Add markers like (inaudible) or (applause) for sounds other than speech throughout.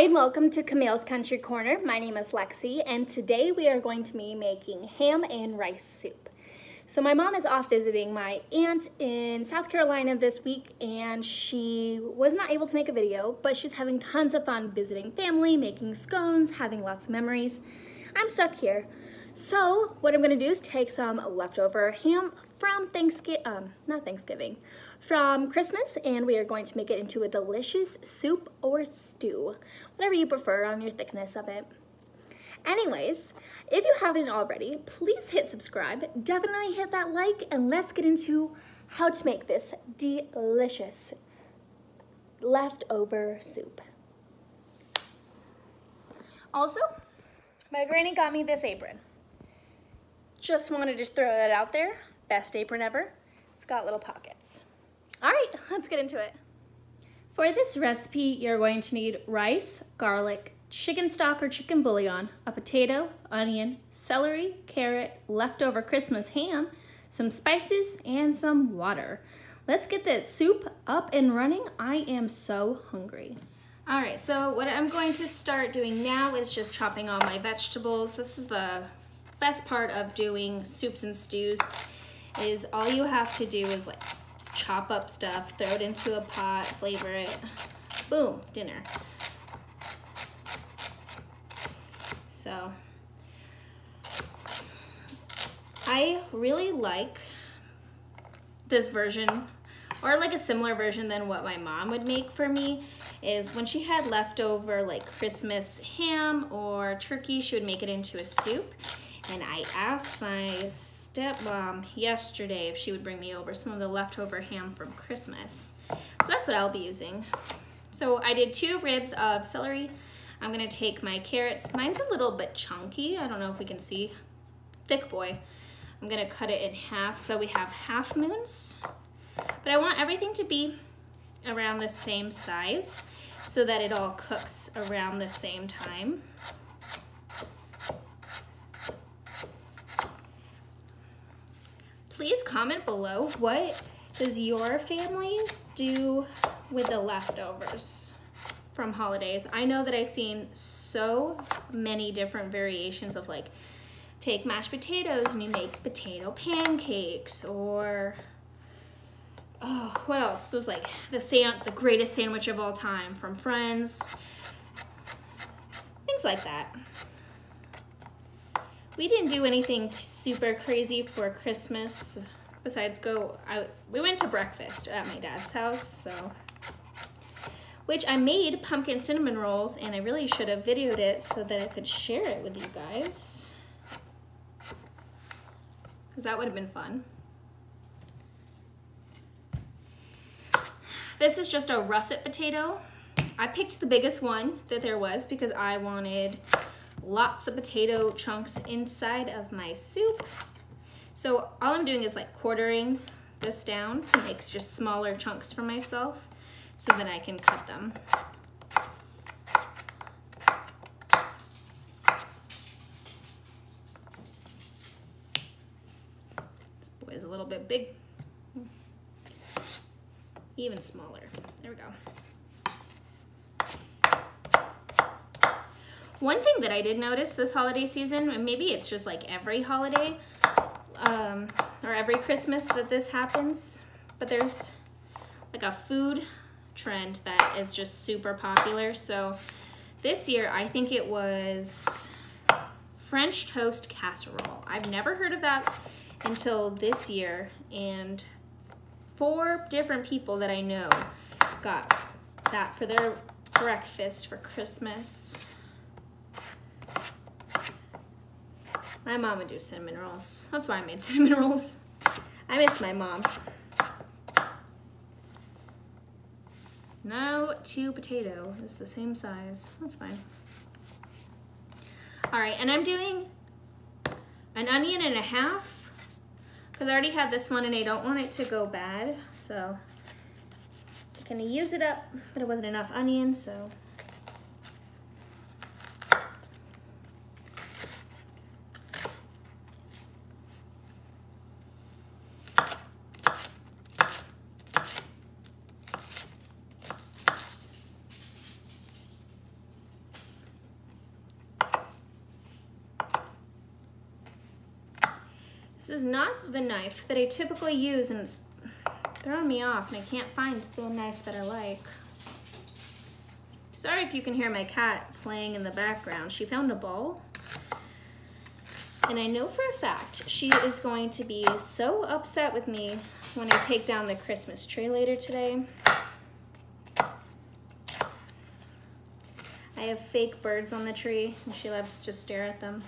Hi, and welcome to Camille's Country Corner. My name is Lexi, and today we are going to be making ham and rice soup. So my mom is off visiting my aunt in South Carolina this week, and she was not able to make a video, but she's having tons of fun visiting family, making scones, having lots of memories. I'm stuck here. So what I'm gonna do is take some leftover ham from Thanksgiving, um, not Thanksgiving, from Christmas, and we are going to make it into a delicious soup or stew, whatever you prefer on your thickness of it. Anyways, if you haven't already, please hit subscribe, definitely hit that like, and let's get into how to make this delicious leftover soup. Also, my granny got me this apron. Just wanted to throw that out there. Best apron ever. It's got little pockets. All right, let's get into it. For this recipe, you're going to need rice, garlic, chicken stock or chicken bouillon, a potato, onion, celery, carrot, leftover Christmas ham, some spices, and some water. Let's get this soup up and running. I am so hungry. All right, so what I'm going to start doing now is just chopping all my vegetables. This is the best part of doing soups and stews is all you have to do is like chop up stuff, throw it into a pot, flavor it, boom, dinner. So I really like this version or like a similar version than what my mom would make for me is when she had leftover like Christmas ham or turkey, she would make it into a soup and I asked my stepmom yesterday if she would bring me over some of the leftover ham from Christmas. So that's what I'll be using. So I did two ribs of celery. I'm gonna take my carrots. Mine's a little bit chunky. I don't know if we can see. Thick boy. I'm gonna cut it in half so we have half moons. But I want everything to be around the same size so that it all cooks around the same time. Please comment below what does your family do with the leftovers from holidays? I know that I've seen so many different variations of like take mashed potatoes and you make potato pancakes or oh what else? Those like the san the greatest sandwich of all time from friends. Things like that we didn't do anything super crazy for Christmas besides go out. We went to breakfast at my dad's house, so. Which I made pumpkin cinnamon rolls and I really should have videoed it so that I could share it with you guys. Because that would have been fun. This is just a russet potato. I picked the biggest one that there was because I wanted lots of potato chunks inside of my soup. So all I'm doing is like quartering this down to make just smaller chunks for myself so that I can cut them. This boy is a little bit big. Even smaller. There we go. One thing that I did notice this holiday season, and maybe it's just like every holiday um, or every Christmas that this happens, but there's like a food trend that is just super popular. So this year, I think it was French toast casserole. I've never heard of that until this year, and four different people that I know got that for their breakfast for Christmas. My mom would do cinnamon rolls. That's why I made (laughs) cinnamon rolls. I miss my mom. No two potato is the same size. That's fine. All right, and I'm doing an onion and a half because I already had this one and I don't want it to go bad. So I'm gonna use it up, but it wasn't enough onion, so This is not the knife that I typically use and it's throwing me off and I can't find the knife that I like. Sorry if you can hear my cat playing in the background. She found a ball. And I know for a fact she is going to be so upset with me when I take down the Christmas tree later today. I have fake birds on the tree and she loves to stare at them.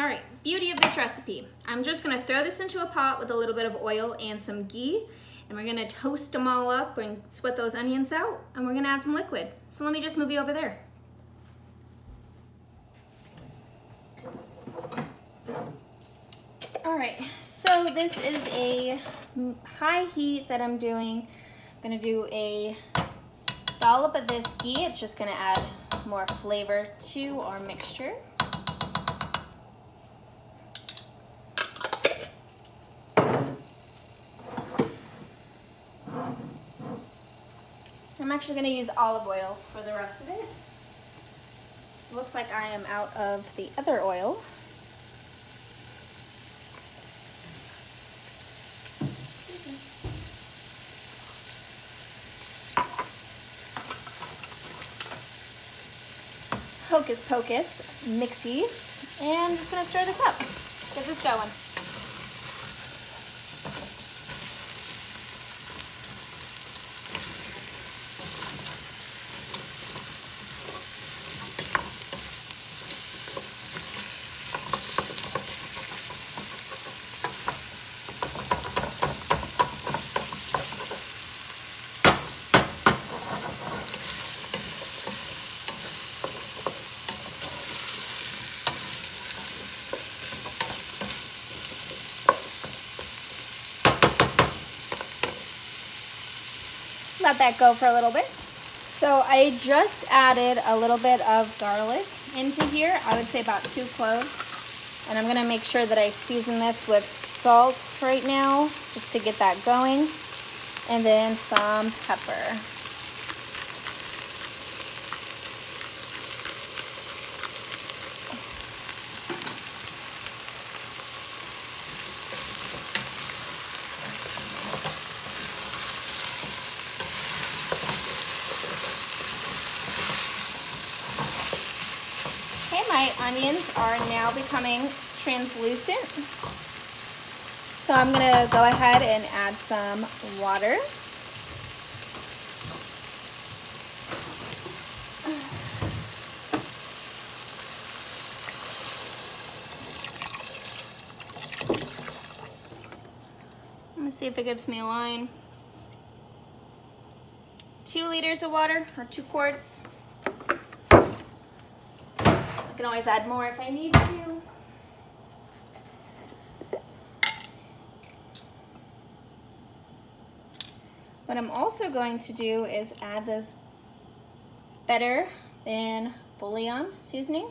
All right, beauty of this recipe. I'm just gonna throw this into a pot with a little bit of oil and some ghee, and we're gonna toast them all up and sweat those onions out, and we're gonna add some liquid. So let me just move you over there. All right, so this is a high heat that I'm doing. I'm gonna do a dollop of this ghee. It's just gonna add more flavor to our mixture. Actually gonna use olive oil for the rest of it. So it looks like I am out of the other oil. Hocus Pocus mixie, and I'm just gonna stir this up. Get this going. Let that go for a little bit. So I just added a little bit of garlic into here. I would say about two cloves. And I'm gonna make sure that I season this with salt right now, just to get that going. And then some pepper. My onions are now becoming translucent. So I'm gonna go ahead and add some water. Let me see if it gives me a line. Two liters of water, or two quarts can always add more if I need to. What I'm also going to do is add this better than bouillon seasoning.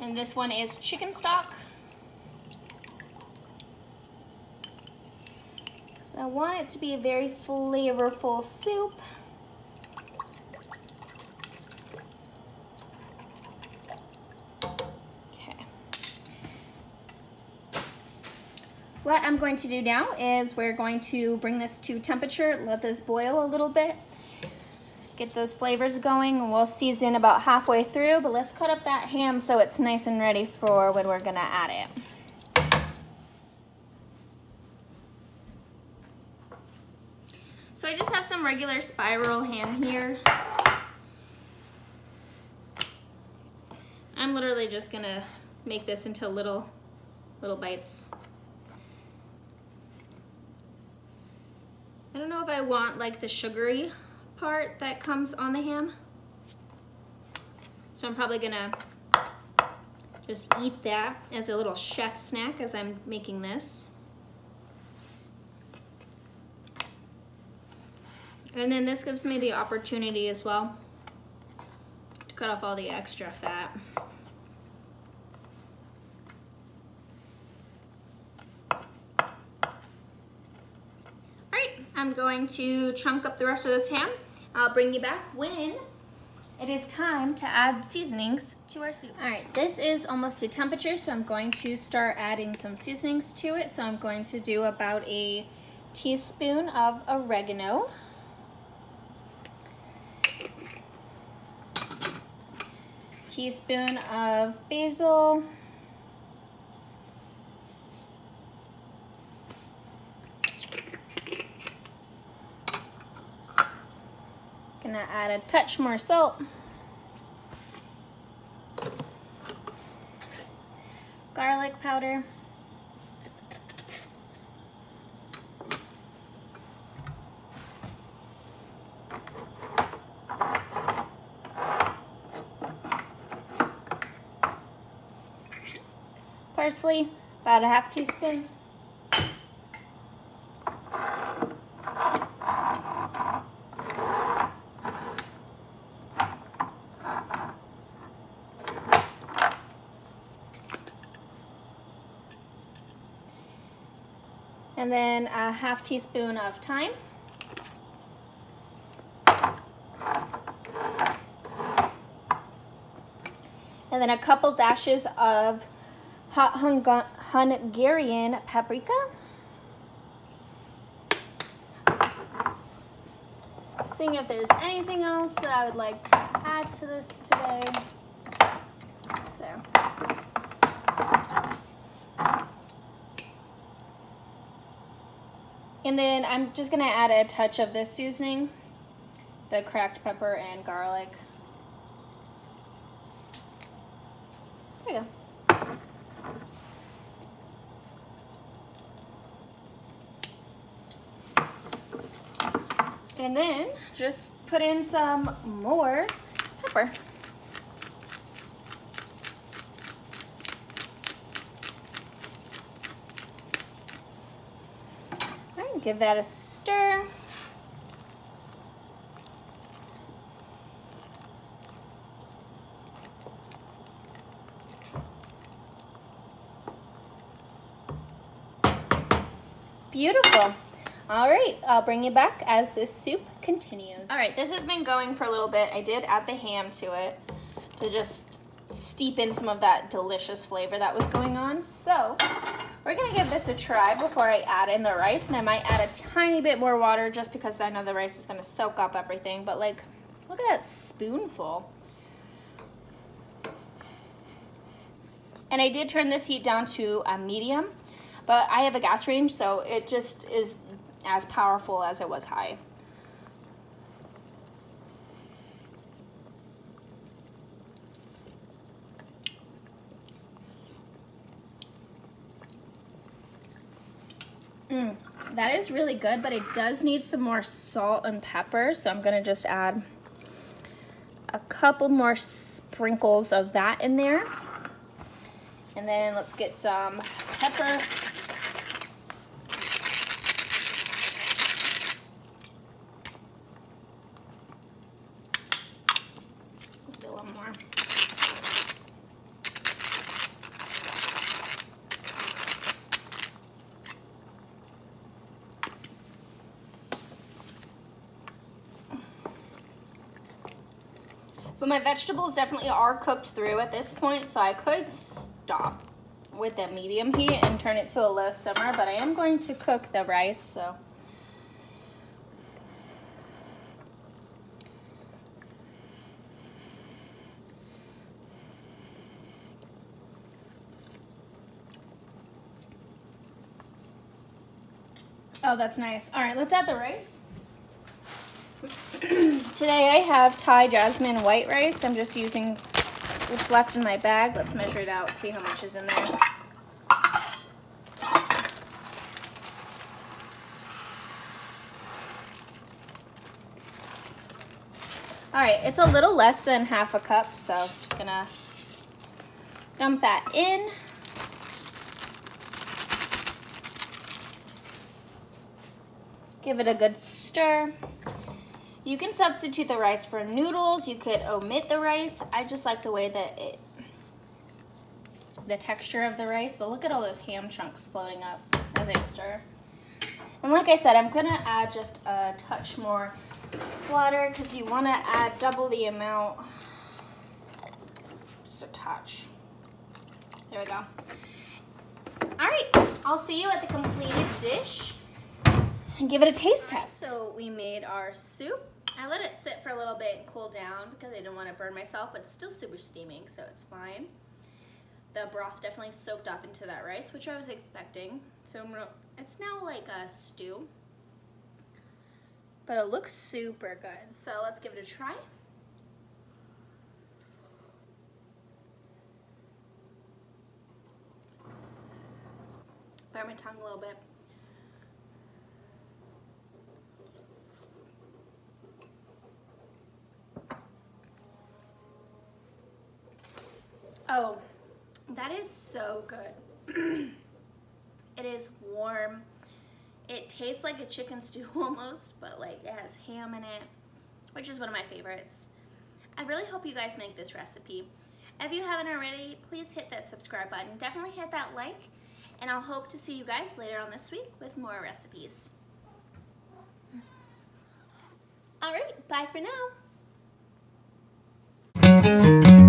And this one is chicken stock. So I want it to be a very flavorful soup. What I'm going to do now is we're going to bring this to temperature, let this boil a little bit, get those flavors going, and we'll season about halfway through, but let's cut up that ham so it's nice and ready for when we're gonna add it. So I just have some regular spiral ham here. I'm literally just gonna make this into little, little bites. I don't know if I want like the sugary part that comes on the ham. So I'm probably gonna just eat that as a little chef snack as I'm making this. And then this gives me the opportunity as well to cut off all the extra fat. I'm going to chunk up the rest of this ham. I'll bring you back when it is time to add seasonings to our soup. All right, this is almost to temperature, so I'm going to start adding some seasonings to it. So I'm going to do about a teaspoon of oregano. Teaspoon of basil. Gonna add a touch more salt. Garlic powder. Parsley, about a half teaspoon. And then a half teaspoon of thyme. And then a couple dashes of hot Hungarian paprika. Seeing if there's anything else that I would like to add to this today. So And then I'm just gonna add a touch of this seasoning, the cracked pepper and garlic. There you go. And then just put in some more pepper. Give that a stir. Beautiful. All right, I'll bring you back as this soup continues. All right, this has been going for a little bit. I did add the ham to it to just steep in some of that delicious flavor that was going on. So we're gonna give this a try before I add in the rice, and I might add a tiny bit more water just because I know the rice is gonna soak up everything, but like, look at that spoonful. And I did turn this heat down to a medium, but I have a gas range, so it just is as powerful as it was high. Mm, that is really good, but it does need some more salt and pepper, so I'm gonna just add a couple more sprinkles of that in there. And then let's get some pepper But my vegetables definitely are cooked through at this point, so I could stop with a medium heat and turn it to a low simmer, but I am going to cook the rice, so. Oh, that's nice. All right, let's add the rice. Today I have Thai jasmine white rice. I'm just using what's left in my bag. Let's measure it out, see how much is in there. All right, it's a little less than half a cup, so I'm just gonna dump that in. Give it a good stir. You can substitute the rice for noodles. You could omit the rice. I just like the way that it, the texture of the rice, but look at all those ham chunks floating up as I stir. And like I said, I'm gonna add just a touch more water because you wanna add double the amount. Just a touch. There we go. All right, I'll see you at the completed dish and give it a taste test. So we made our soup. I let it sit for a little bit and cool down because I didn't want to burn myself, but it's still super steaming, so it's fine. The broth definitely soaked up into that rice, which I was expecting. So it's now like a stew, but it looks super good. So let's give it a try. Burn my tongue a little bit. Oh, that is so good. (clears throat) it is warm. It tastes like a chicken stew (laughs) almost, but like it has ham in it, which is one of my favorites. I really hope you guys make this recipe. If you haven't already, please hit that subscribe button. Definitely hit that like, and I'll hope to see you guys later on this week with more recipes. All right, bye for now.